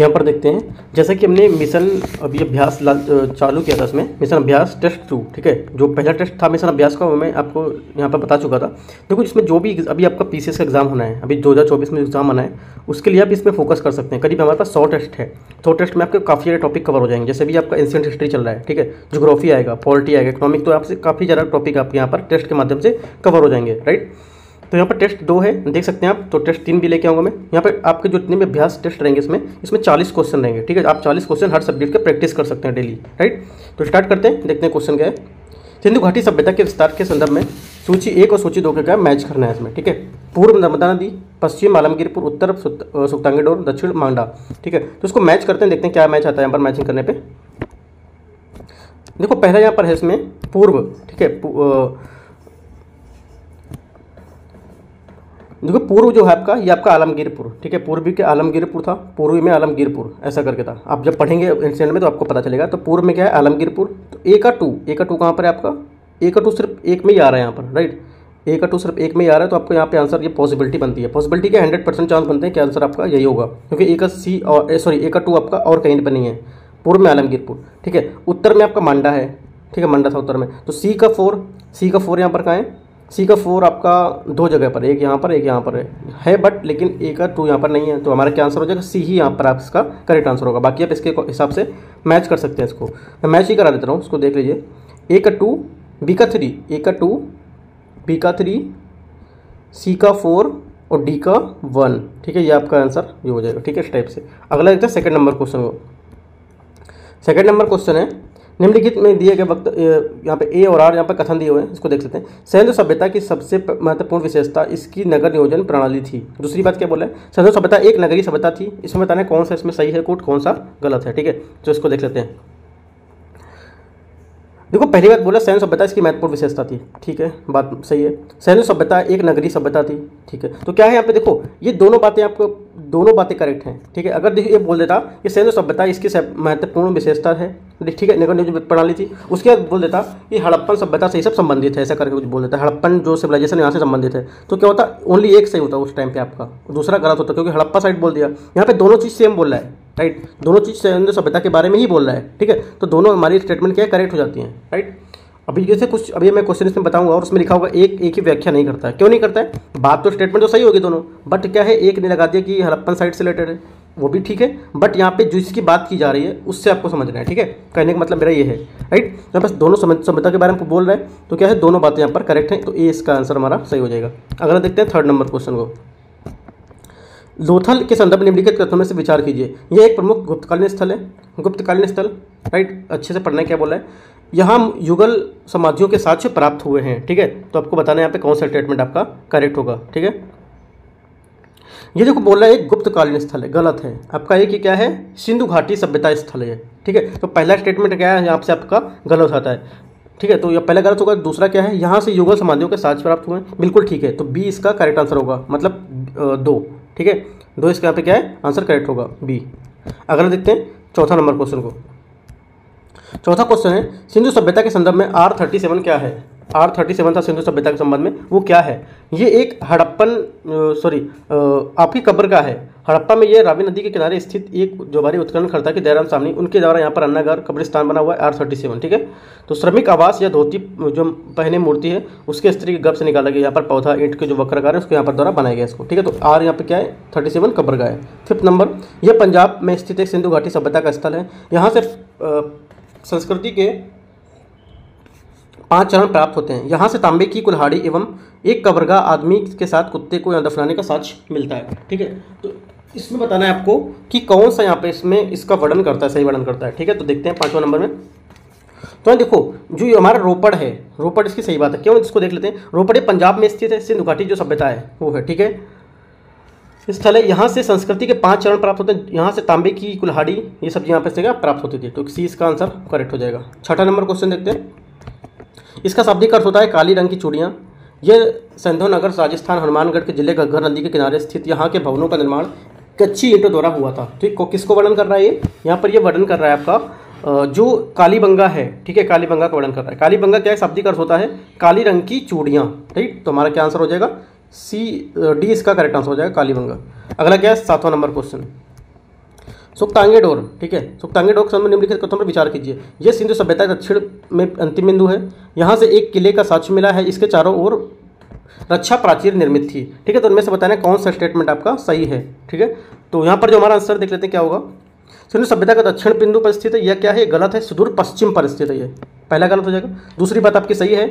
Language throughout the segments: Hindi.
यहाँ पर देखते हैं। जैसा कि हमने मिशन अभी अभ्यास चालू किया था इसमें। मिशन अभ्यास टेस्ट टू ठीक है? जो पहला टेस्ट था मिशन अभ्यास का, वो मैं आपको यहाँ पर बता चुका था। देखो, इसमें जो भी अभी आपका पीसीएस का एग्ज़ाम होना है, अभी 2024 में एग्ज़ाम आना है, उसके लिए आप इसमें फोकस कर सकते हैं। करीब हमारे पास सौ टेस्ट है। सौ टेस्ट में आपके काफ़ी सारे टॉपिक कवर हो जाएँगे। जैसे भी आपका एंशियंट हिस्ट्री चल रहा है, ठीक है? जोग्राफी आएगा पॉलिटी आएगा इकोनॉमिक तो आपसे काफ़ी ज़्यादा टॉपिक आपके यहाँ पर टेस्ट के माध्यम से कवर हो जाएँगे राइट तो यहाँ पर टेस्ट दो है, देख सकते हैं आप तो टेस्ट तीन भी लेके आऊँगा मैं। यहाँ पर आपके जो जितने भी अभ्यास टेस्ट रहेंगे इसमें इसमें चालीस क्वेश्चन रहेंगे, ठीक है? आप चालीस क्वेश्चन हर सब्जेक्ट के प्रैक्टिस कर सकते हैं डेली राइट तो स्टार्ट करते हैं, देखते हैं क्वेश्चन क्या है। सिंधु घाटी सभ्यता के विस्तार के संदर्भ में सूची एक और सूची दो का क्या मैच करना है इसमें, ठीक है? पूर्व नर्मदा नदी, पश्चिम आलमगीरपुर, उत्तर सुल्तानगढ़ दक्षिण मांडा, ठीक है? तो इसको मैच करते हैं, देखते हैं क्या मैच आता है यहाँ पर मैचिंग करने पे। देखो, पहला यहाँ पर है इसमें पूर्व, ठीक है? देखो, पूर्व जो है आपका, ये आपका आलमगीरपुर, ठीक है? पूर्वी के आलमगीरपुर था, पूर्वी में आलमगीरपुर, ऐसा करके था। आप जब पढ़ेंगे इंसिडेंट में तो आपको पता चलेगा। तो पूर्व में क्या है? आलमगीरपुर। तो ए का टू ए का टू कहाँ पर है आपका? ए का टू सिर्फ़ एक में ही आ रहा है यहाँ पर राइट ए का टू सिर्फ़ एक में ही आ रहा है तो आपको यहाँ पे आंसर ये पॉसिबिलिटी बनती है। पॉसिबिलिटी के हंड्रेड परसेंट चांस बनते हैं कि आंसर आपका यही होगा। क्योंकि ए का सी और सॉरी ए का टू आपका और कहीं पर नहीं है। पूर्व में आलमगीरपुर, ठीक है? उत्तर में आपका मांडा है, ठीक है? मंडा था उत्तर में। तो सी का फोर सी का फोर यहाँ पर कहाँ है? सी का फोर आपका दो जगह पर एक यहाँ पर, एक यहाँ पर है बट लेकिन ए का टू यहाँ पर नहीं है तो हमारा क्या आंसर हो जाएगा? सी ही यहाँ पर आप इसका करेक्ट आंसर होगा। बाकी आप इसके हिसाब से मैच कर सकते हैं इसको। मैं मैच ही करा देता हूँ, इसको देख लीजिए। ए का टू बी का थ्री ए का टू बी का थ्री सी का फोर और डी का वन ठीक है, ये आपका आंसर ये हो जाएगा। ठीक है, इस टाइप से। अगला देखते हैं सेकेंड नंबर क्वेश्चन को। सेकेंड नंबर क्वेश्चन है निम्नलिखित में दिए गए वक्त यहाँ पे ए और आर, यहाँ पर कथन दिए हुए हैं, इसको देख सकते हैं। सिंधु सभ्यता की सबसे महत्वपूर्ण विशेषता इसकी नगर नियोजन प्रणाली थी। दूसरी बात क्या बोला है? सिंधु सभ्यता एक नगरीय सभ्यता थी। इसमें बताने कौन सा इसमें सही है, कोट कौन सा गलत है, ठीक है? तो इसको देख लेते हैं। देखो, पहली बात बोला सैन्य सभ्यता इसकी महत्वपूर्ण विशेषता थी। ठीक है, बात सही है। सैन्य सभ्यता एक नगरीय सभ्यता थी, ठीक है। तो क्या है यहाँ पे देखो, ये दोनों बातें आपको, दोनों बातें करेक्ट हैं, ठीक है। अगर देखिए, ये बोल देता कि सैन्य सभ्यता इसकी महत्वपूर्ण विशेषता है। ठीक है, नगर नियोजन प्रणाली थी। उसके बाद बोल देता कि हड़प्पन सभ्यता से ही सब संबंधित है, ऐसा करके कुछ बोल देता। है हड़प्पन जो सिविलाइजेशन यहाँ से संबंधित है। तो क्या होता ओनली एक सही होता उस टाइम पे आपका। दूसरा गलत होता, क्योंकि हड़प्पा साइड बोल दिया। यहाँ पे दोनों चीज़ सेम बोल रहा है। राइट दोनों चीज़ सैन्य सभ्यता के बारे में ही बोल रहा है, ठीक है? तो दोनों हमारी स्टेटमेंट क्या है करेक्ट हो जाती हैं राइट अभी जैसे कुछ, अभी मैं क्वेश्चन इसमें बताऊँगा और उसमें लिखा होगा, एक एक ही व्याख्या नहीं करता है। क्यों नहीं करता है? बात तो स्टेटमेंट तो सही होगी दोनों बट क्या है, एक ने लगा दिया कि हड़प्पन साइड से रिलेटेड है, वो भी ठीक है बट यहाँ पे जिसकी बात की जा रही है, उससे आपको समझना है, ठीक है? कहने का मतलब मेरा ये है राइट तो बस दोनों सभ्यता के बारे में बोल रहे हैं तो क्या है, दोनों बातें यहाँ पर करेक्ट हैं तो ये इसका आंसर हमारा सही हो जाएगा। अगला देखते हैं थर्ड नंबर क्वेश्चन को। लोथल के संदर्भ में निम्नलिखित कथनों में से विचार कीजिए। यह एक प्रमुख गुप्तकालीन स्थल है। गुप्तकालीन स्थल राइट अच्छे से पढ़ना क्या बोला है? यहाँ युगल समाधियों के साक्ष्य प्राप्त हुए हैं, ठीक है? तो आपको बताना है यहाँ पे कौन सा स्टेटमेंट आपका करेक्ट होगा, ठीक है? ये देखो, बोल है, एक गुप्तकालीन स्थल है, गलत है। आपका एक क्या है? सिंधु घाटी सभ्यता स्थल है, ठीक है? तो पहला स्टेटमेंट क्या है? यहाँ से आपका गलत आता है, ठीक है? तो यह पहला गलत होगा, दूसरा क्या है? यहाँ से युगल समाधियों के साक्ष्य प्राप्त हुए बिल्कुल ठीक है। तो बी इसका करेक्ट आंसर होगा मतलब दो। ठीक है? दो इसके यहाँ पे क्या है? आंसर करेक्ट होगा बी अगला देखते हैं चौथा नंबर क्वेश्चन को। चौथा क्वेश्चन है, सिंधु सभ्यता के संदर्भ में आर थर्टी सेवन क्या है? आर थर्टी सेवन था सिंधु सभ्यता के संबंध में, वो क्या है? ये एक हड़प्पन सॉरी आपकी कब्र का है। हड़प्पा में ये रावी नदी के किनारे स्थित एक जो हमारी उत्खनन करता कि दयाराम सामनी, उनके द्वारा यहाँ पर अन्नागार कब्रिस्तान बना हुआ है आर थर्टी सेवन ठीक है? तो श्रमिक आवास या धोती, जो पहने मूर्ति है, उसके स्त्री के गप से निकाला गया, यहाँ पर पौधा, ईंट के जो वक्रकार है, उसको यहाँ पर द्वारा बनाया गया इसको, ठीक है? तो आर यहाँ पर क्या है? थर्टी सेवन कब्र का है। फिफ्थ नंबर यह पंजाब में स्थित एक सिंधु घाटी सभ्यता का स्थल है। यहाँ से संस्कृति के पाँच चरण प्राप्त होते हैं। यहाँ से तांबे की कुल्हाड़ी एवं एक कबरगा आदमी के साथ कुत्ते को दफनाने का साक्ष मिलता है। ठीक है? तो इसमें बताना है आपको कि कौन सा यहाँ पे इसमें इसका वर्णन करता है, सही वर्णन करता है। ठीक है? तो देखते हैं पांचवा नंबर में। तो देखो, जो ये हमारा रोपड़ है, रोपड़ इसकी सही बात है। क्यों इसको देख लेते हैं? रोपड़ पंजाब में स्थित है, सिंधु घाटी जो सभ्यता है, वो है। ठीक है? स्थल है, यहाँ से संस्कृति के पाँच चरण प्राप्त होते हैं। यहाँ से तांबे की कुल्हाड़ी, ये सब यहाँ पे से क्या प्राप्त होती थी? तो सी इसका आंसर करेक्ट हो जाएगा। छठा नंबर क्वेश्चन देखते हैं। इसका शाब्दिक अर्थ होता है काली रंग की चूड़ियाँ। ये सिंधु नगर, राजस्थान, हनुमानगढ़ के ज़िले घग्घर नदी के किनारे स्थित यहाँ के भवनों का निर्माण कच्ची ईंटों द्वारा हुआ था। ठीक को- किसको वर्णन कर रहा है ये? यहाँ पर ये वर्णन कर रहा है आपका जो कालीबंगा है, ठीक है कालीबंगा का वर्णन कर रहा है। कालीबंगा क्या है? शाब्दिक अर्थ होता है काली रंग की चूड़ियाँ ठीक तो हमारा क्या आंसर हो जाएगा? सी डी, इसका करेक्ट आंसर हो जाएगा कालीबंगा अगला क्या है? सातवां नंबर क्वेश्चन। सुक्तांगे डोर ठीक है? सुक्तांगे डोर के संबंध में निम्नलिखित कथनों पर विचार कीजिए। ये सिंधु सभ्यता के दक्षिण में अंतिम बिंदु है। यहाँ से एक किले का साक्ष्य मिला है। इसके चारों ओर रक्षा प्राचीर निर्मित थी। ठीक है तो उनमें से बताना कौन सा स्टेटमेंट आपका सही है, ठीक है? तो यहाँ पर जो हमारा आंसर देख लेते हैं, क्या होगा? सिंधु सभ्यता का दक्षिण बिंदु पर स्थित है। यह क्या है? गलत है, सुदूर पश्चिम पर स्थित है ये। पहला गलत हो जाएगा। दूसरी बात आपकी सही है,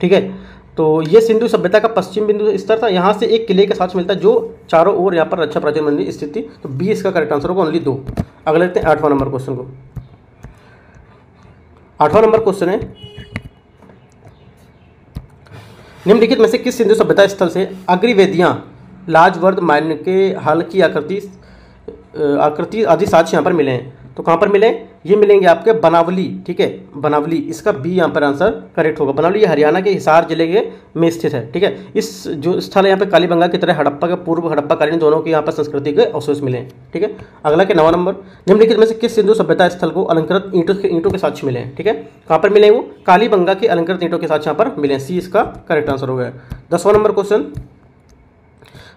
ठीक है? तो ये सिंधु सभ्यता का पश्चिम बिंदु स्तर था। यहाँ से एक किले के साथ मिलता है, जो चारों ओर यहाँ पर रक्षा प्राचीन मंदिर स्थित थी। तो बी इसका करेक्ट आंसर होगा ओनली दो। अगले लेते हैं आठवां नंबर क्वेश्चन को। आठवां नंबर क्वेश्चन है, निम्नलिखित में से किस सिंधु सभ्यता स्थल से अग्रिवेदियाँ लाजवर्द मान्य के हल की आकृति आकृति आदि साक्ष्य यहाँ पर मिले हैं? तो कहाँ पर मिले? ये मिलेंगे आपके बनावली, ठीक है? बनावली, इसका बी यहाँ पर आंसर करेक्ट होगा। बनावली हरियाणा के हिसार ज़िले के में स्थित है, ठीक है? इस जो स्थल है यहाँ कालीबंगा की तरह हड़प्पा के पूर्व हड़प्पा कालीन दोनों के यहाँ पर संस्कृति के अवशेष मिले हैं, ठीक है? अगला के नवा नंबर। निम्नलिखित में से किस सिंधु सभ्यता स्थल को अलंकृत ईंटों के ईंटों के साक्ष्य मिले हैं, ठीक है? कहाँ पर मिले वो? कालीबंगा के अलंकृत ईंटों के साक्ष्य यहाँ पर मिले सी इसका करेक्ट आंसर हो गया। दसवां नंबर क्वेश्चन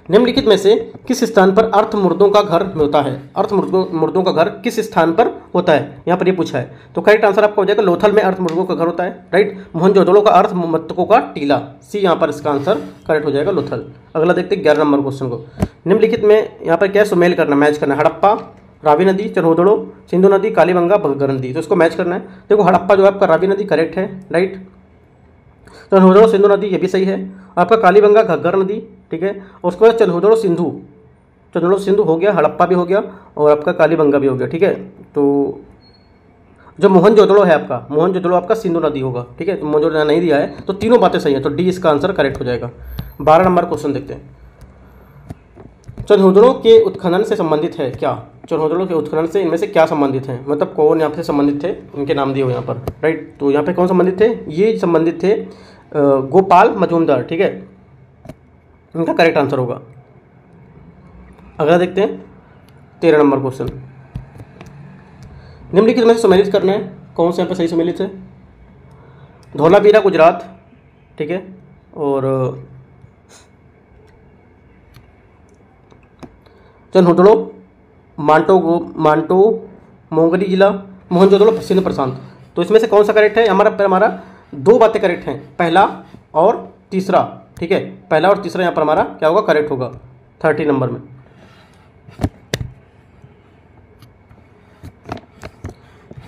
निम्नलिखित में से किस स्थान पर अर्थ मुर्दों का घर होता है? अर्थ मुर्दों मुर्दों का घर किस स्थान पर होता है? यहाँ पर ये पूछा है। तो करेक्ट आंसर आपका हो जाएगा, लोथल में अर्थ मुर्गों का घर होता है राइट मोहनजोदड़ो का अर्थ मत्तकों का टीला। सी यहाँ पर इसका आंसर करेक्ट हो जाएगा, लोथल। अगला देखते हैं ग्यारह नंबर क्वेश्चन को। निम्नलिखित में यहाँ पर क्या है? सुमेल करना मैच करना। हड़प्पा, रावी नदी, चरहोदड़ो, सिंधु नदी, कालीबंगा भगगर नदी। तो इसको मैच करना है। देखो, हड़प्पा जो है आपका रावी नदी करेक्ट है राइट चरहोदड़ो, सिंधु नदी, ये भी सही है। आपका कालीबंगा, घग्गर नदी ठीक है? उसके बाद चंदोड़ो सिंधु। चंदोड़ो सिंधु हो गया, हड़प्पा भी हो गया और आपका कालीबंगा भी हो गया, ठीक है? तो जो मोहन जोदड़ो है आपका, मोहन जोदड़ो आपका सिंधु नदी होगा, ठीक है? तो मोहन जोदड़ो नहीं दिया है तो तीनों बातें सही हैं तो डी इसका आंसर करेक्ट हो जाएगा। बारह नंबर क्वेश्चन देखते हैं। चन्होदड़ों के उत्खनन से संबंधित है क्या? चन्होदड़ों के उत्खनन से इनमें से क्या संबंधित हैं? मतलब कौन यहाँ पे संबंधित थे? उनके नाम दिए हो यहाँ पर राइट तो यहाँ पे कौन संबंधित थे? ये संबंधित थे गोपाल मजूमदार, ठीक है? इनका करेक्ट आंसर होगा। अगला देखते हैं, तेरह नंबर क्वेश्चन निम्नलिखित में से सम्मिलित करना है। कौन से यहाँ पर सही सम्मिलित है? धौलावीरा गुजरात, ठीक है? और चनहुदड़ो मांटो गो, मांटो, मोंगली जिला, मोहनजोदड़ो, सिंध प्रशांत। तो इसमें से कौन सा करेक्ट है? हमारा हमारा दो बातें करेक्ट हैं। पहला और तीसरा। ठीक है? पहला और तीसरा यहाँ पर हमारा क्या होगा? करेक्ट होगा। थर्टी नंबर में।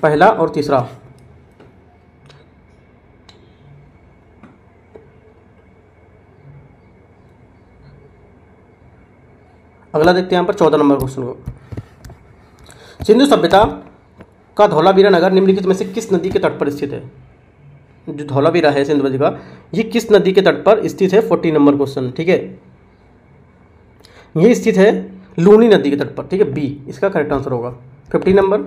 पहला और तीसरा। अगला देखते हैं यहाँ पर चौदह नंबर क्वेश्चन को। सिंधु सभ्यता का धौलावीरा नगर निम्नलिखित में से किस नदी के तट पर स्थित है? जो धौलावीरा है सिंधु नदी का, ये किस नदी के तट पर स्थित है? फोर्टी नंबर क्वेश्चन, ठीक है? ये स्थित है लूनी नदी के तट पर, ठीक है? बी, इसका करेक्ट आंसर होगा। Fifty number.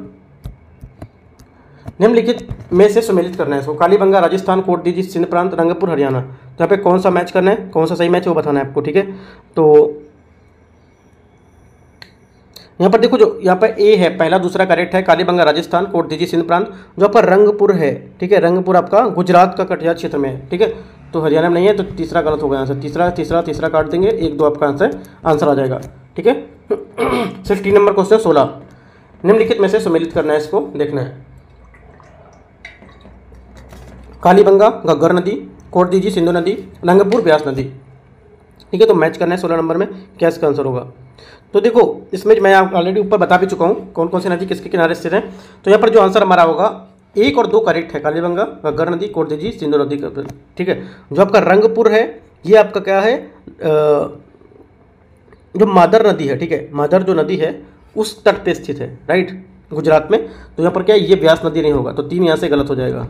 निम्नलिखित में से सम्मिलित करना है इसको। कालीबंगा, राजस्थान, कोट दीजिए सिंध प्रांत, रंगपुर, हरियाणा। तो यहाँ पे कौन सा मैच करना है? कौन सा सही मैच है वो बताना है आपको, ठीक है? तो यहाँ पर देखो जो यहाँ पर ए है, पहला दूसरा करेक्ट है कालीबंगा राजस्थान, कोट दीजिए सिंध प्रांत, जो आपका रंगपुर है, ठीक है? रंगपुर आपका गुजरात का कटिहार क्षेत्र में है, ठीक है? तो हरियाणा में नहीं है तो तीसरा गलत हो गया आंसर। तीसरा तीसरा तीसरा काट देंगे, एक, दो आपका आंसर आंसर आ जाएगा, ठीक है? सिक्सटीन नंबर क्वेश्चन सोलह। निम्नलिखित में से सम्मिलित करना है इसको, देखना है। कालीबंगा घग्गर नदी, कोट दीजिए सिंधु नदी, रंगपुर ब्यास नदी। ठीक है तो मैच करना है सोलह नंबर में क्या इसका आंसर होगा। तो देखो इसमें मैं ऑलरेडी ऊपर बता भी चुका हूँ कौन कौन सी नदी किसके किनारे स्थित है। तो यहाँ पर जो आंसर हमारा होगा, एक और दो करेक्ट है, कालीबंगा गग्गर नदी कोटदेजी सिंधु नदी ठीक है, जो आपका रंगपुर है, ये आपका क्या है जो मादर नदी है, ठीक है, मादर जो नदी है, उस तट पे स्थित है राइट गुजरात में। तो यहाँ पर क्या है, ये व्यास नदी नहीं होगा तो तीन यहाँ से गलत हो जाएगा।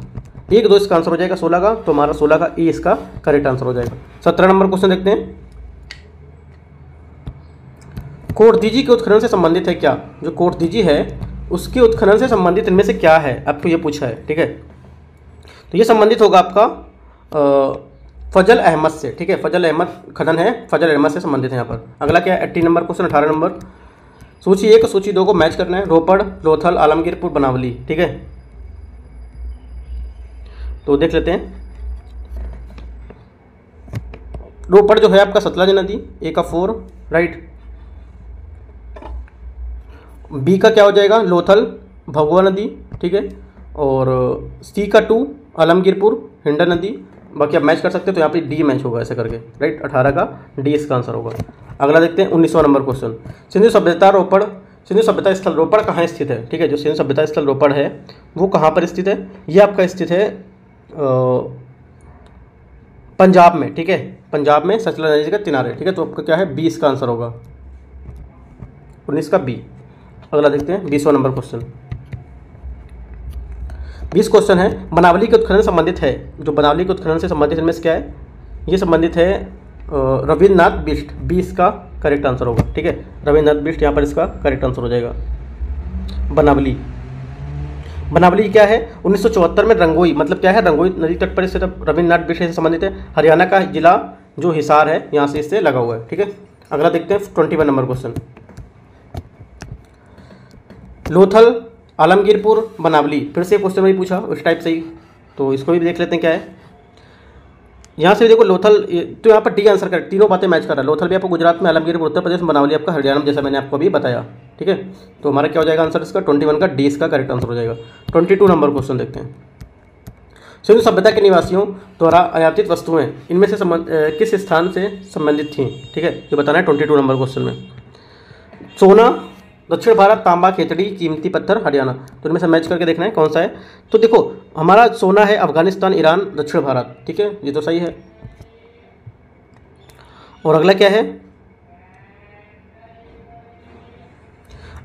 एक दो इसका आंसर हो जाएगा सोलह का तो हमारा सोलह का, ए इसका करेक्ट आंसर हो जाएगा। सत्रह नंबर क्वेश्चन देखते हैं। कोटदीजी के उत्खनन से संबंधित है क्या? जो कोटदीजी है, उसके उत्खनन से संबंधित इनमें से क्या है? आपको ये पूछा है, ठीक है? तो ये संबंधित होगा आपका फजल अहमद से, ठीक है? फजल अहमद खनन है, फजल अहमद से संबंधित है यहाँ पर। अगला क्या है? एट्टी नंबर क्वेश्चन, अठारह नंबर। सूची एक, सूची दो को मैच करना है। रोपड़, लोथल, आलमगीरपुर, बनावली, ठीक है? तो देख लेते हैं। रोपड़ जो है आपका सतलज नदी ए का फोर राइट बी का क्या हो जाएगा? लोथल, भगवा नदी, ठीक है? और सी का टू आलमगीरपुर हिंडा नदी। बाकी आप मैच कर सकते हैं तो यहाँ पे डी मैच होगा ऐसे करके राइट अठारह का डी इसका आंसर होगा। अगला देखते हैं, उन्नीसवां नंबर क्वेश्चन सिंधु सभ्यता रोपड़ सिंधु सभ्यता स्थल रोपड़ कहाँ स्थित है? ठीक है, जो सिंधु सभ्यता स्थल रोपड़ है, वो कहाँ पर स्थित है? ये आपका स्थित है पंजाब में, ठीक है? पंजाब में सचला नदी के किनारे, ठीक है? तो आपका क्या है? बी इसका आंसर होगा। उन्नीस का बी अगला देखते हैं, बीसवा नंबर क्वेश्चन बीस क्वेश्चन है, बनावली के उत्खनन संबंधित है। जो बनावली के उत्खनन से संबंधित इनमें से क्या है? ये संबंधित है रविन्द्रनाथ बिष्ट। बीस का करेक्ट आंसर होगा, ठीक है? रविन्द्रनाथ बिष्ट, यहाँ पर इसका करेक्ट आंसर हो जाएगा। बनावली। बनावली क्या है? उन्नीस सौ चौहत्तर में रंगोई मतलब क्या है? रंगोई नदी तट पर स्थित रविन्द्रनाथ बिष्ट से संबंधित है। हरियाणा का जिला जो हिसार है, यहाँ से इससे लगा हुआ है, ठीक है? अगला देखते हैं, twenty number question Lothal, Alamgirpur, Banawali. फिर से क्वेश्चन वही पूछा, उस टाइप से ही। तो इसको भी देख लेते हैं क्या है। यहाँ से देखो, लोथल तो यहाँ पर डी आंसर कर, तीनों बातें मैच कर रहा है। लोथल भी आपको गुजरात में, आलमगीरपुर, उत्तर प्रदेश, बनावली आपका, हरियाणा, जैसा मैंने आपको अभी बताया। ठीक है? तो हमारा क्या हो जाएगा आंसर इसका? ट्वेंटी वन का डी इसका करेक्ट आंसर हो जाएगा। ट्वेंटी टू नंबर क्वेश्चन देखते हैं। सिंधु सभ्यता के निवासियों द्वारा आयातित वस्तुएँ, इनमें से संबंध किस स्थान से संबंधित थी? ठीक है? ये बताना है ट्वेंटी टू नंबर क्वेश्चन में। सोना दक्षिण भारत, तांबा खेतड़ी कीमती पत्थर, हरियाणा। तो इनमें से मैच करके देखना है कौन सा है। तो देखो, हमारा सोना है अफ़गानिस्तान, ईरान, दक्षिण भारत। ठीक है? ये तो सही है। और अगला क्या है?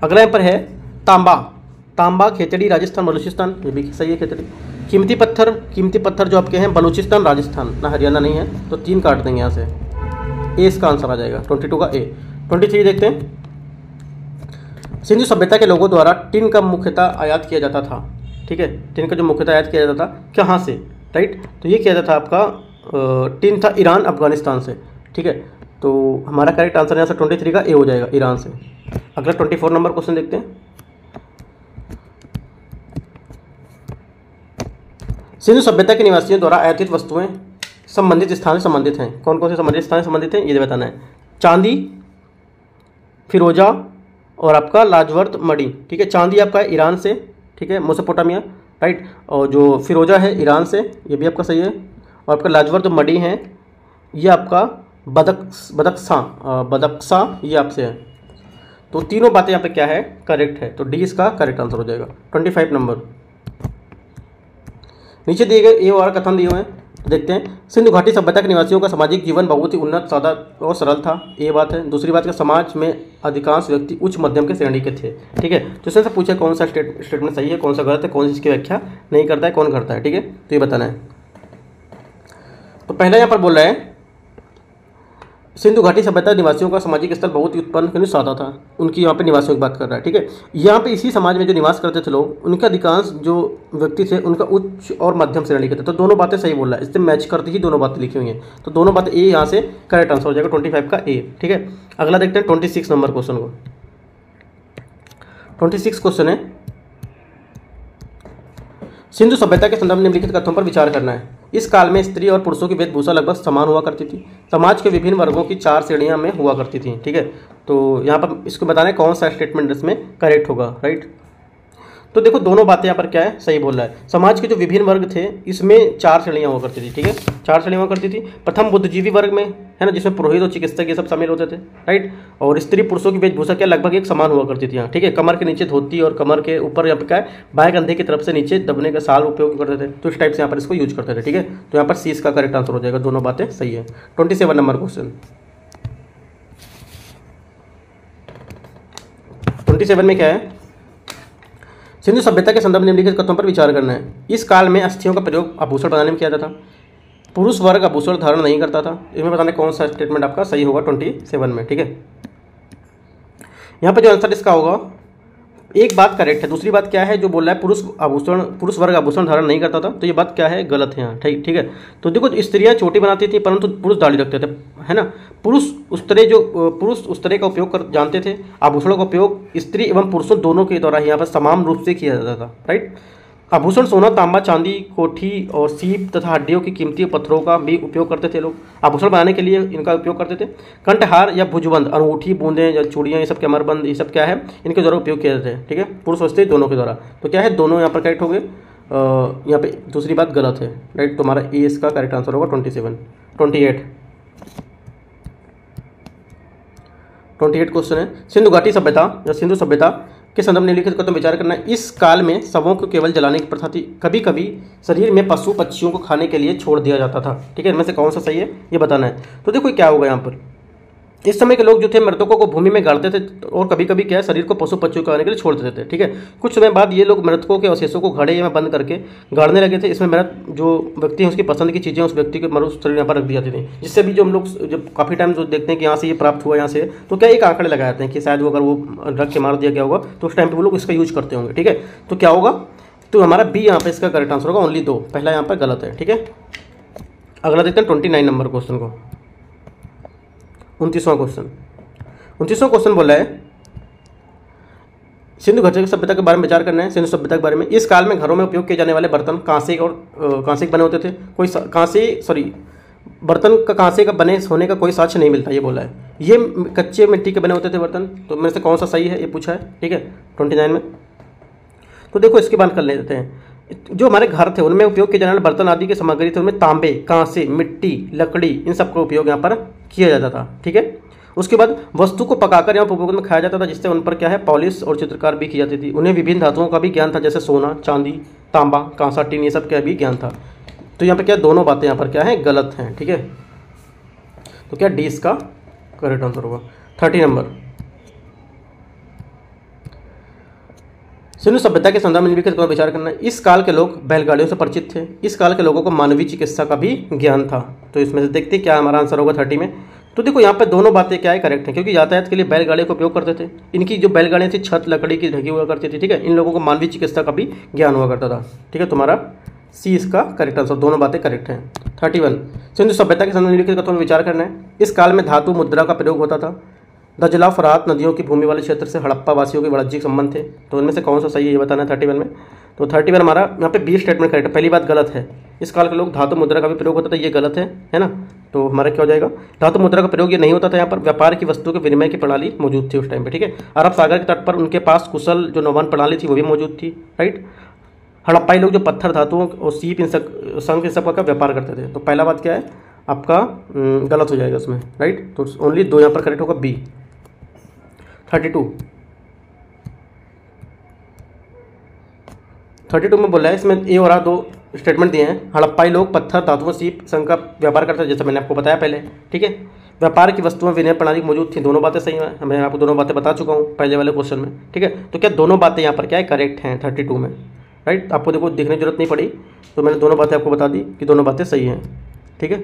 अगला यहाँ पर है तांबा। तांबा खेतड़ी राजस्थान, बलूचिस्तान। ये भी सही है खेतड़ी कीमती पत्थर कीमती पत्थर जो आपके हैं, बलूचिस्तान, राजस्थान। ना हरियाणा नहीं है तो तीन काट देंगे यहाँ से। ए इसका आंसर आ जाएगा। ट्वेंटी टू का ए ट्वेंटी थ्री देखते हैं। सिंधु सभ्यता के लोगों द्वारा टिन का मुख्यतः आयात किया जाता था। ठीक है? टिन का जो मुख्यतः आयात किया जाता था, कहाँ से? राइट? तो ये किया जाता था आपका टिन था ईरान, अफ़गानिस्तान से। ठीक है? तो हमारा करेक्ट आंसर यहाँ से ट्वेंटी थ्री का ए हो जाएगा, ईरान से। अगला ट्वेंटी फोर नंबर क्वेश्चन देखते हैं। सिंधु सभ्यता के निवासियों द्वारा आयातित वस्तुएँ संबंधित स्थान से संबंधित हैं। कौन कौन से संबंधित स्थान से संबंधित हैं? ये बताना है। चांदी, फिरोजा और आपका लाजवर्त मड़ी ठीक है? चांदी आपका ईरान से, ठीक है? मोसोपोटामिया राइट और जो फिरोजा है ईरान से, ये भी आपका सही है। और आपका लाजवर्त मड़ी है, ये आपका बदक, बदकसा बदकसा, ये आपसे है। तो तीनों बातें यहाँ पे क्या है? करेक्ट है। तो डी इसका करेक्ट आंसर हो जाएगा। ट्वेंटी फाइव नंबर नीचे दिए गए ए और कथन दिए हुए हैं। देखते हैं। सिंधु घाटी सभ्यता के निवासियों का सामाजिक जीवन बहुत ही उन्नत, सादा और सरल था। ये बात है। दूसरी बात समाज में अधिकांश व्यक्ति उच्च मध्यम के श्रेणी के थे। ठीक है? तो इससे पूछा कौन सा स्टेट स्टेटमेंट सही है, कौन सा गलत है, कौन सी इसकी व्याख्या नहीं करता है, कौन करता है? ठीक है? तो ये बताना है। तो पहला यहाँ पर बोल रहे है सिंधु घाटी सभ्यता निवासियों का सामाजिक स्तर बहुत ही उत्पन्न क्यों सादा था। उनकी यहाँ पे निवासियों की बात कर रहा है, ठीक है? यहाँ पे इसी समाज में जो निवास करते थे लोग, उनके अधिकांश जो व्यक्ति थे, उनका उच्च और मध्यम श्रेणी के थे। तो दोनों बातें सही बोल रहा है। इससे मैच करती ही दोनों बातें लिखी हुई हैं। तो दोनों बातें ए यहाँ से करेक्ट आंसर हो जाएगा ट्वेंटी फाइव का ए, ठीक है? अगला देखते हैं ट्वेंटी सिक्स नंबर क्वेश्चन को। ट्वेंटी सिक्स क्वेश्चन है। सिंधु सभ्यता के संदर्भ निम्नलिखित कथों पर विचार करना है। इस काल में स्त्री और पुरुषों की वेशभूषा लगभग समान हुआ करती थी। समाज के विभिन्न वर्गों की चार श्रेणियाँ में हुआ करती थी, ठीक है? तो यहाँ पर इसको बताने कौन सा स्टेटमेंट इसमें करेक्ट होगा राइट तो देखो दोनों बातें यहाँ पर क्या है? सही बोल रहा है। समाज के जो विभिन्न वर्ग थे, इसमें चार श्रेणियाँ हुआ करती थी, ठीक है? चार श्रेणियाँ हुआ करती थी। प्रथम बुद्धिजीवी वर्ग में, है ना, जिसमें पुरोहित और चिकित्सक ये सब शामिल होते थे राइट और स्त्री पुरुषों की वेशभूषा क्या लगभग एक समान हुआ करती थी यहाँ, ठीक है? कमर के नीचे धोती और कमर के ऊपर यहाँ क्या है? बाएँ कंधे की तरफ़ से नीचे दबने का साल उपयोग करते थे। तो इस टाइप से यहाँ पर इसको यूज़ करते थे, ठीक है? तो यहाँ पर सी इसका करेक्ट आंसर हो जाएगा। दोनों बातें सही है। Twenty seven number question twenty seven में क्या है? सिंधु सभ्यता के संदर्भ निम्नलिखित कथों पर विचार करना है। इस काल में अस्थियों का प्रयोग आभूषण बनाने में किया जाता। था पुरुष वर्ग आभूषण धारण नहीं करता था। इसमें बताने कौन सा स्टेटमेंट आपका सही होगा ट्वेंटी सेवन में, ठीक है? यहाँ पर जो आंसर इसका होगा एक बात करेक्ट है, दूसरी बात क्या है, जो बोल रहा है पुरुष आभूषण, पुरुष वर्ग आभूषण धारण नहीं करता था तो ये बात क्या है, गलत है यहाँ ठीक ठीक है। तो देखो, स्त्रियाँ छोटी बनाती थी, परंतु पुरुष दाढ़ी रखते थे, है ना? पुरुष उस तरह जो, पुरुष उस तरह का उपयोग कर, जानते थे, आभूषणों का उपयोग स्त्री एवं पुरुषों दोनों के द्वारा यहाँ पर समान रूप से किया जाता था राइट आभूषण, सोना, तांबा, चांदी, कोठी और सीप तथा हड्डियों की कीमती पत्थरों का भी उपयोग करते थे लोग। आभूषण बनाने के लिए इनका उपयोग करते थे। कंठहार या भुजबंद अंगूठी, बूंदें या चूड़ियाँ, ये सब कमरबंद ये सब क्या है? इनके द्वारा उपयोग किया जाते हैं, ठीक है? पुरुष सोचते दोनों के द्वारा। तो क्या है? दोनों यहाँ पर करेक्ट हो गए यहाँ पे दूसरी बात गलत है राइट तुम्हारा ए इसका करेक्ट आंसर होगा twenty seven twenty eight twenty eight question है। सिंधु घाटी सभ्यता या सिंधु सभ्यता के संदर्भ निम्नलिखित लिखित तुम विचार करना इस काल में शवों को केवल जलाने की प्रथा थी। कभी कभी शरीर में पशु पक्षियों को खाने के लिए छोड़ दिया जाता था। ठीक है, इनमें से कौन सा सही है? ये बताना है। तो देखो क्या होगा यहाँ पर? इस समय के लोग जो थे मृतकों को भूमि में गाड़ते थे और कभी कभी क्या है, शरीर को पशु पक्षियों को आने के लिए छोड़ देते थे, ठीक है? कुछ समय बाद ये लोग मृतकों के अवशेषों को घड़े में बंद करके गाड़ने लगे थे। इसमें मृत जो व्यक्ति है, उसकी पसंद की चीज़ें उस व्यक्ति के मरु शरीर यहाँ पर रख दी जाती थी। जिससे भी जो हम लोग जब काफ़ी टाइम जो देखते हैं कि यहाँ से ये प्राप्त हुआ, यहाँ से तो क्या एक आंकड़े लगाए जाते हैं कि शायद वो अगर वो रख के मार दिया गया होगा तो उस टाइम पर वो लोग इसका यूज़ करते होंगे, ठीक है? तो क्या होगा? तो हमारा बी यहाँ पर इसका करेक्ट आंसर होगा ओनली दो। पहला यहाँ पर गलत है, ठीक है? अगला देखते हैं ट्वेंटी नाइन नंबर क्वेश्चन को। उनतीसवां क्वेश्चन उनतीसवां क्वेश्चन बोला है, सिंधु घाटी सभ्यता के बारे में विचार करना है। सिंधु सभ्यता के बारे में, इस काल में घरों में उपयोग किए जाने वाले बर्तन कांसे और कांसे के बने होते थे। कोई कांसे सॉरी बर्तन का, कांसे का बने होने का कोई साक्ष्य नहीं मिलता, ये बोला है। ये कच्चे मिट्टी के बने होते थे बर्तन। तो मेरे से कौन सा सही है, ये पूछा है, ठीक है ट्वेंटी नाइन में। तो देखो, इसकी बात कर लेते हैं। जो हमारे घर थे, उनमें उपयोग किए जाने वाले बर्तन आदि की सामग्री थे, उनमें तांबे, कांसे, मिट्टी, लकड़ी, इन सबका उपयोग यहाँ पर किया जाता था, ठीक है? उसके बाद वस्तु को पकाकर यहाँ उपभोग में खाया जाता था, जिससे उन पर क्या है, पॉलिश और चित्रकार भी की जाती थी। उन्हें विभिन्न धातुओं का भी ज्ञान था, जैसे सोना, चांदी, तांबा, कांसा, टीन, ये सब का भी ज्ञान था। तो यहाँ पर क्या, दोनों बातें यहाँ पर क्या है, गलत हैं, ठीक है? तो क्या डी इसका करेक्ट आंसर होगा। थर्टी नंबर सिंधु सभ्यता के संदर्भ में निम्नलिखित पर विचार करना, इस काल के लोग बैलगाड़ियों से परिचित थे। इस काल के लोगों को मानवीय चिकित्सा का भी ज्ञान था। तो इसमें से देखते क्या हमारा आंसर होगा थर्टी में। तो देखो, यहाँ पे दोनों बातें क्या है करेक्ट हैं, क्योंकि यातायात के लिए बैलगाड़ियों का उपयोग करते थे। इनकी जो बैलगाड़ियाँ थी, छत, लकड़ी की ढकी हुआ करती थी, ठीक है? इन लोगों को मानवीय चिकित्सा का भी ज्ञान हुआ करता था, ठीक है? तुम्हारा सी इसका करेक्ट आंसर दोनों बातें करेक्ट हैं। Thirty one. सिंधु सभ्यता के निम्नलिखित कथनों विचार करना है। इस काल में धातु मुद्रा का प्रयोग होता था। दजला फरात नदियों की भूमि वाले क्षेत्र से हड़प्पा वासियों के वाणिज्यिक संबंध थे। तो इनमें से कौन सा सही है, ये बताना है थर्टी वन में। तो थर्टी वन हमारा, यहाँ पे बी स्टेटमेंट करेक्ट है। पहली बात गलत है। इस काल के लोग धातु मुद्रा का भी प्रयोग होता था, ये गलत है है ना? तो हमारा क्या हो जाएगा? धातु मुद्रा का प्रयोग ये नहीं होता था यहाँ पर। व्यापार की वस्तु के विनिमय की प्रणाली मौजूद थी उस टाइम पर ठीक है? अरब सागर के तट पर उनके पास कुशल जो नौवन प्रणाली थी, वो भी मौजूद थी राइट हड़प्पाई लोग जो पत्थर, धातुओं और सीप, इन संघ, इन सब का व्यापार करते थे। तो पहला बात क्या है? आपका गलत हो जाएगा उसमें राइट तो ओनली दो यहाँ पर करेक्ट होगा B thirty two. Thirty two में बोला है, इसमें ए और आ दो स्टेटमेंट दिए हैं। हड़प्पाई लोग, पत्थर, धातुओं, सीप संघ का व्यापार करते हैं, जैसे मैंने आपको बताया पहले, ठीक है? व्यापार की वस्तुएँ विनय प्रणाली मौजूद थी। दोनों बातें सही हैं, मैं आपको दोनों बातें बता चुका हूँ पहले वाले क्वेश्चन में, ठीक है? तो क्या दोनों बातें यहाँ पर क्या है? करेक्ट हैं थर्टी टू में राइट आपको देखो, देखने की ज़रूरत नहीं पड़ी तो मैंने दोनों बातें आपको बता दी कि दोनों बातें सही हैं, ठीक है?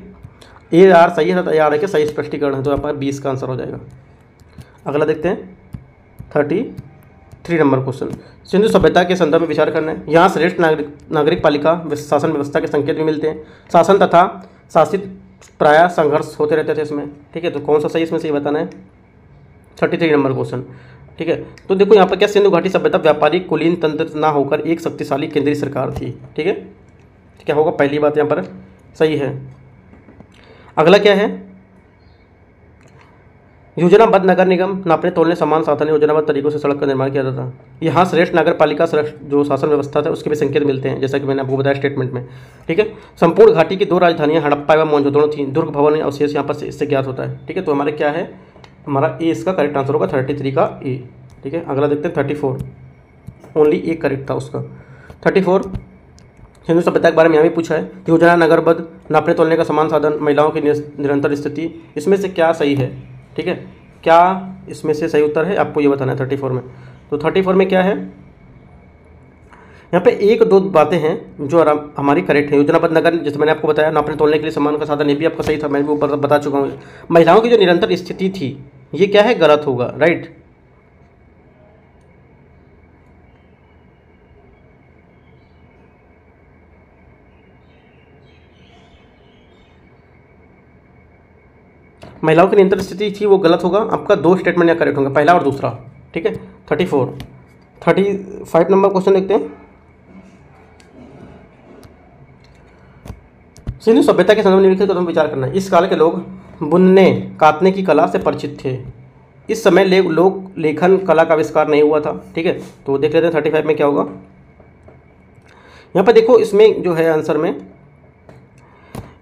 ए, आर सही है ए, आर है कि सही स्पष्टीकरण है तो आपका बीस का आंसर हो जाएगा। अगला देखते हैं। Thirty, three number question. Sindhu सभ्यता के संदर्भ में विचार करना है। यहाँ श्रेष्ठ नागरिक नागरिक पालिका शासन व्यवस्था के संकेत भी मिलते हैं। शासन तथा शासित प्राय संघर्ष होते रहते थे इसमें। ठीक है तो कौन सा सही इसमें सही बताना है। Thirty three number question. ठीक है तो देखो यहाँ पर क्या सिंधु घाटी सभ्यता व्यापारिक कुलीन तंत्र ना होकर एक शक्तिशाली केंद्रीय सरकार थी। ठीक है क्या होगा? पहली बात यहाँ पर सही है। अगला क्या है? योजनाबद्ध नगर निगम नापने तोलने समान साधन योजनाबद्ध तरीकों से सड़क का निर्माण किया जाता है यहाँ श्रेष्ठ नगर पालिका जो शासन व्यवस्था था उसके भी संकेत मिलते हैं, जैसा कि मैंने आपको बताया स्टेटमेंट में। ठीक है? संपूर्ण घाटी की दो राजधानियाँ, हड़प्पा एवं मौजूदों थी। दुर्ग भवन अवशेष यहाँ पर इससे ज्ञात होता है। ठीक है? तो हमारे क्या है? हमारा ए इसका करेक्ट आंसर होगा थर्टी थ्री का ए ठीक है? अगला देखते हैं थर्टी फोर ओनली एक करेक्ट था उसका। थर्टी फोर हिंदू सभ्यता के बारे में यहाँ भी पूछा है, योजना नगरबद्ध नापने तोलने का समान साधन, महिलाओं की निरंतर स्थिति, इसमें से क्या सही है? ठीक है? क्या इसमें से सही उत्तर है? आपको ये बताना है थर्टी फोर में। तो थर्टी फोर में क्या है? यहाँ पे एक दो बातें हैं जो हमारी करेक्ट है। योजनाबद्ध नगर, जैसे मैंने आपको बताया, नापने तोड़ने के लिए सम्मान का साधन, ये भी आपका सही था, मैं भी ऊपर बता चुका हूँ। महिलाओं की जो निरंतर स्थिति थी, ये क्या है? गलत होगा राइट महिलाओं की नियंत्रण स्थिति थी वो गलत होगा। आपका दो स्टेटमेंट यहाँ करेक्ट होगा पहला और दूसरा ठीक है? Thirty four thirty five number question देखते हैं। सिंधु सभ्यता के संदर्भ निम्नलिखित कदम विचार करना है। इस काल के लोग बुनने कातने की कला से परिचित थे। इस समय ले, लोग लेखन कला का आविष्कार नहीं हुआ था ठीक है? तो देख लेते हैं थर्टी फाइव में क्या होगा? यहाँ पर देखो इसमें जो है आंसर में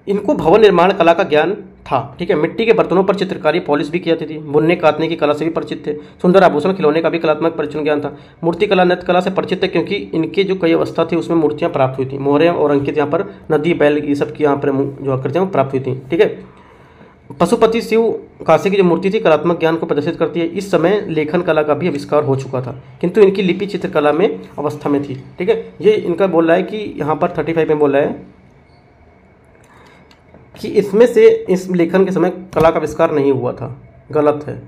इनको भवन निर्माण कला का ज्ञान था, ठीक है? मिट्टी के बर्तनों पर चित्रकारी, पॉलिश भी की जाती थी। बुनने काटने की कला से भी परिचित थे। सुंदर आभूषण खिलौने का भी कलात्मक परिचय ज्ञान था। मूर्ति कला नृत्य कला से परिचित थे क्योंकि इनकी जो कई अवस्था थी, उसमें मूर्तियाँ प्राप्त हुई थी। मोहरे और अंकित यहाँ पर, नदी, बैल, ये सब की यहाँ पर जो आकृतियाँ प्राप्त हुई थी, ठीक है? पशुपति शिव काशी की जो मूर्ति थी, कलात्मक ज्ञान को प्रदर्शित करती है। इस समय लेखन कला का भी आविष्कार हो चुका था, किंतु इनकी लिपि चित्रकला में अवस्था में थी, ठीक है? ये इनका बोल रहा है कि यहाँ पर थर्टी फाइव में बोल रहा है कि इसमें से इस लेखन के समय कला का आविष्कार नहीं हुआ था। गलत है।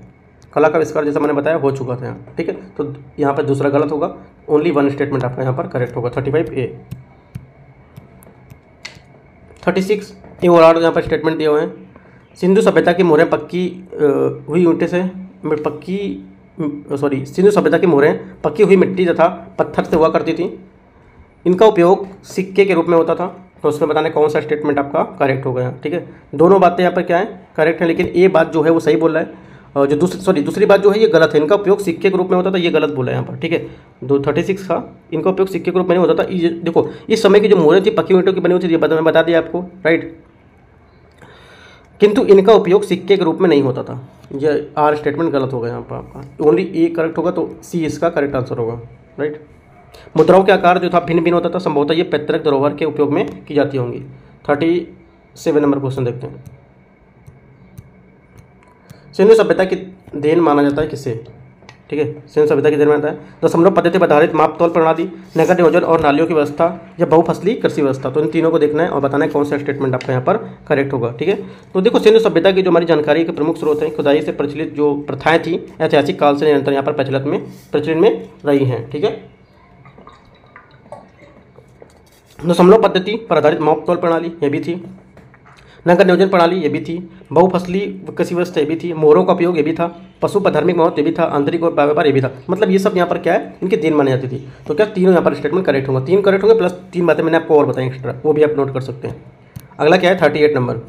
कला का आविष्कार जैसा मैंने बताया, हो चुका था यहाँ। ठीक है? तो यहाँ पर दूसरा गलत होगा। ओनली वन स्टेटमेंट आपका यहाँ पर करेक्ट होगा। Thirty five A thirty six A और आठ यहाँ पर स्टेटमेंट दिए हुए हैं। सिंधु सभ्यता की मोहरें पक्की हुई ऊँटे से पक्की सॉरी सिंधु सभ्यता की मोहरें पक्की हुई मिट्टी तथा पत्थर से हुआ करती थी। इनका उपयोग सिक्के के रूप में होता था। तो उसमें बताने कौन सा स्टेटमेंट आपका करेक्ट हो गया, ठीक है? दोनों बातें यहाँ पर क्या है? करेक्ट है, लेकिन ये बात जो है वो सही बोल रहा है। और जो दूसरी सॉरी दूसरी बात जो है ये गलत है। इनका उपयोग सिक्के के रूप में होता था, ये गलत बोला है यहाँ पर, ठीक है? दो थर्टी सिक्स का इनका उपयोग सिक्के के रूप में नहीं होता था। ये देखो, इस समय की जो मोहरें थी पक्की ईंटों की बनी हुई थी, ये मैं बता दिया आपको राइट किंतु इनका उपयोग सिक्के के रूप में नहीं होता था। ये आर स्टेटमेंट गलत होगा यहाँ पर आपका। ओनली ए करेक्ट होगा तो सी इसका करेक्ट आंसर होगा राइट मुद्राओं के आकार जो था भिन्न भिन्न होता था, संभवतः ये पैतृक धरोहर के उपयोग में की जाती होंगी। थर्टी सेवन नंबर क्वेश्चन देखते हैं। सिंधु सभ्यता की देन माना जाता है किसे? ठीक है सिंधु सभ्यता की देन माना जाता है। दशमलव पद्धति पर आधारित माप, तौल प्रणाली नगर नियोजन और नालियों की व्यवस्था या बहुफसली कृषि व्यवस्था। तो इन तीनों को देखना है और बताना है कौन सा स्टेटमेंट आपका यहाँ पर करेक्ट होगा। ठीक है तो देखो सिंधु सभ्यता की जो हमारी जानकारी के प्रमुख स्रोत हैं, खुदाई से प्रचलित जो प्रथाएँ थी, ऐतिहासिक काल से निरंतर यहाँ पर प्रचलित में प्रचलित में रही हैं। ठीक है दशमलव पद्धति पर आधारित मॉप तौल प्रणाली, ये भी थी। नगर नियोजन प्रणाली, ये भी थी। बहुफसली कृषि व्यवस्था, ये भी थी। मोहरों का उपयोग, ये भी था। पशु पर धार्मिक महत्व, ये भी था। आंतरिक और व्यापार, ये भी था। मतलब ये सब यहाँ पर क्या है? इनकी तीन मानी जाती थी। तो क्या तीनों यहाँ पर स्टेटमेंट करेक्ट होंगे? तीन करेक्ट होंगे प्लस तीन बातें मैंने आपको और बताएँ एक्स्ट्रा वो भी आप नोट कर सकते हैं। अगला क्या है? थर्टी एट नंबर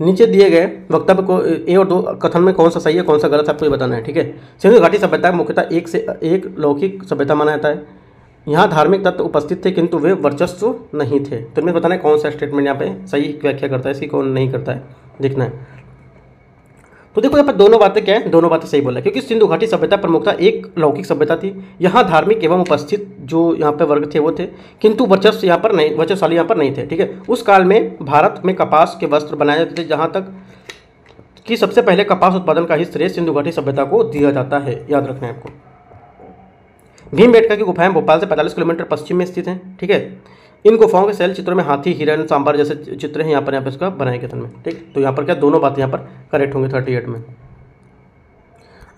नीचे दिए गए वक्तव्य को, ए और दो कथन में कौन सा सही है, कौन सा गलत है, आपको ये बताना है, ठीक है? सिंधु घाटी सभ्यता मुख्यतः एक से एक लौकिक सभ्यता माना जाता है। यहाँ धार्मिक तत्व उपस्थित थे, किंतु वे वर्चस्व नहीं थे। तो इनमें बताना है कौन सा स्टेटमेंट यहाँ पे सही व्याख्या करता है, इसकी कौन नहीं करता है, देखना है। तो देखो यहाँ पर दोनों बातें क्या है, दोनों बातें सही बोला क्योंकि सिंधु घाटी सभ्यता प्रमुखता एक लौकिक सभ्यता थी। यहाँ धार्मिक एवं उपस्थित जो यहाँ पे वर्ग थे, वो थे, किंतु वर्चस्व यहाँ पर नहीं, वर्चस्वशाली यहाँ पर नहीं थे, ठीक है? उस काल में भारत में कपास के वस्त्र बनाए जाते थे, जहाँ तक कि सबसे पहले कपास उत्पादन का ही श्रेय सिंधु घाटी सभ्यता को दिया जाता है। याद रखना है आपको। भीम बेटका की गुफाएँ भोपाल से 45 किलोमीटर पश्चिम में स्थित हैं, ठीक है? इन गुफाओं के शैल चित्रों में हाथी हिरन सांबर जैसे चित्र हैं यहाँ पर यहाँ पर इसका बनाए कथन में, ठीक? तो यहाँ पर क्या दोनों बातें यहाँ पर करेक्ट होंगे थर्टी एट में।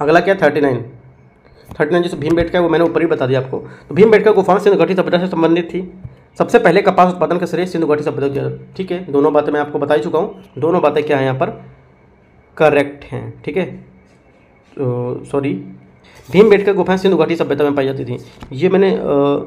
अगला क्या थर्टी नाइन थर्टी नाइन जैसे भीम बेटका वो मैंने ऊपर ही बता दिया आपको। तो भीम बेटका गुफाओं सिंधु घटी सभ्यता से संबंधित थी। सबसे पहले कपास उत्पादन का श्रेय सिंधु घटी सभ्यता ठीक है? दोनों बातें मैं आपको बता ही चुका हूँ। दोनों बातें क्या हैं यहाँ पर? करेक्ट हैं, ठीक है? तो सॉरी भीम बेटकर गुफाएँ सिंधु घाटी सभ्यता में पाई जाती थी। ये मैंने आ,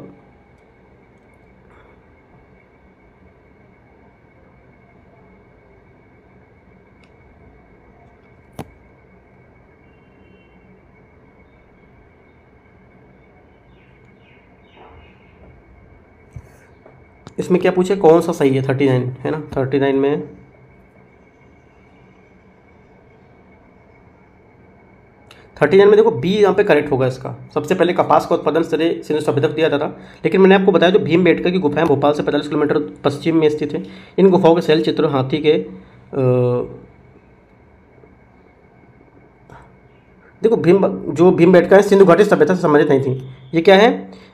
इसमें क्या पूछे? कौन सा सही है? थर्टी नाइन है ना? थर्टी नाइन में थर्टी नाइन में देखो बी यहाँ पे करेक्ट होगा इसका। सबसे पहले कपास का उत्पादन सिंधु सभ्यता दिया जाता लेकिन मैंने आपको बताया जो भीम बेटकर की गुफाएँ भोपाल से पैंतालीस किलोमीटर पश्चिम में स्थित है, इन गुफाओं के शैल चित्र हाथी के देखो भीम जो भीम बेटका है, सिंधु घाटी सभ्यता से संबंधित नहीं थी। ये क्या है?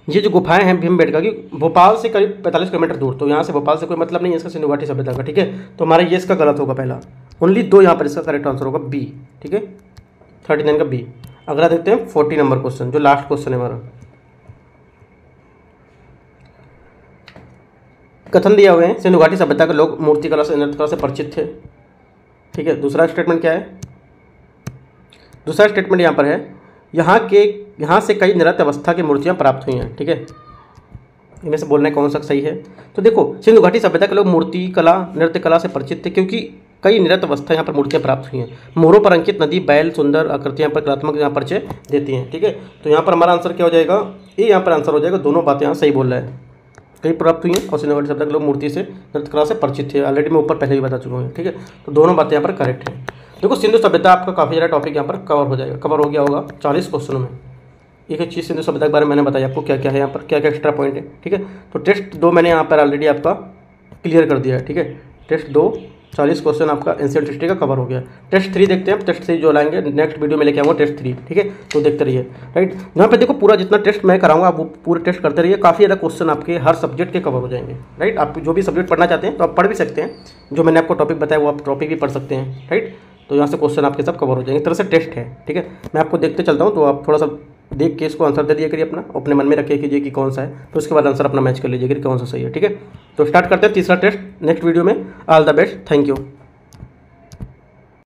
ये जो गुफाएँ हैं भीम बेटका की, भोपाल से करीब पैंतालीस किलोमीटर दूर तो यहाँ से भोपाल से कोई मतलब नहीं है इसका सिंधु घाटी सभ्यता का, ठीक है? तो हमारा ये इसका गलत होगा पहला। ओनली दो यहाँ पर इसका करेक्ट आंसर होगा बी ठीक है? थर्टी नाइन का बी अगला देखते हैं फोर्टी नंबर क्वेश्चन, जो लास्ट क्वेश्चन है हमारा। कथन दिया हुए हैं, सिंधु घाटी सभ्यता के लोग मूर्ति कला से नृत्य कला से परिचित थे। ठीक है, दूसरा स्टेटमेंट क्या है? दूसरा स्टेटमेंट यहाँ पर है, यहाँ के, यहाँ से कई नृत्य अवस्था की मूर्तियाँ प्राप्त हुई हैं, ठीक है? इनमें से बोलना है कौन सा सही है? तो देखो, सिंधु घाटी सभ्यता के लोग मूर्ति कला नृत्य कला से परिचित थे, क्योंकि कई नृत्य अवस्था यहाँ पर मूर्तियाँ प्राप्त हुई हैं। मोहरों पर अंकित नदी, बैल, सुंदर आकृतियाँ पर कलात्मक यहाँ परिचय देती हैं, ठीक है? तो यहाँ पर हमारा आंसर क्या हो जाएगा? ये यहाँ पर आंसर हो जाएगा, दोनों बातें यहाँ सही बोल रहा है। कई प्राप्त हुई हैं और घाटी सभ्यता लोग मूर्ति से नृत्य कला से परिचित थे। ऑलरेडी मैं ऊपर पहले भी बता चुका हूँ, ठीक है? तो दोनों बातें यहाँ पर करेक्ट है। देखो, सिंधु सभ्यता आपका काफ़ी ज़्यादा टॉपिक यहाँ पर कवर हो जाएगा कवर हो गया होगा चालीस क्वेश्चनों में। एक एक चीज़ सिंधु सभ्यता के बारे में मैंने बताया आपको क्या क्या है यहाँ पर क्या क्या एक्स्ट्रा पॉइंट है, ठीक है? तो टेस्ट दो मैंने यहाँ पर ऑलरेडी आपका क्लियर कर दिया है, ठीक है? टेस्ट दो चालीस क्वेश्चन आपका एंशियंट हिस्ट्री का कवर हो गया। टेस्ट थ्री देखते हैं टेस्ट थ्री जो लाएँगे नेक्स्ट वीडियो में लेके आऊँगा टेस्ट थ्री ठीक है? तो देखते रहिए राइट यहाँ पे देखो पूरा जितना टेस्ट मैं कराऊँगा, आप वो पूरे टेस्ट करते रहिए, काफ़ी ज़्यादा क्वेश्चन आपके हर सब्जेक्ट के कवर हो जाएँगे राइट आप जो भी सब्जेक्ट पढ़ना चाहते हैं तो आप पढ़ भी सकते हैं, जो मैंने आपको टॉपिक बताया वो आप टॉपिक भी पढ़ सकते हैं राइट तो यहाँ से क्वेश्चन आपके सब कवर हो जाएँगे तरह से टेस्ट है, ठीक है? मैं आपको देखते चलता हूँ तो आप थोड़ा सा देख के इसको आंसर दे दिया करिए अपना। अपने मन में रखिए कीजिए कि कौन सा है। तो उसके बाद आंसर अपना मैच कर लीजिए कि कौन सा सही है, ठीक है? तो स्टार्ट करते हैं तीसरा टेस्ट नेक्स्ट वीडियो में। All the best thank you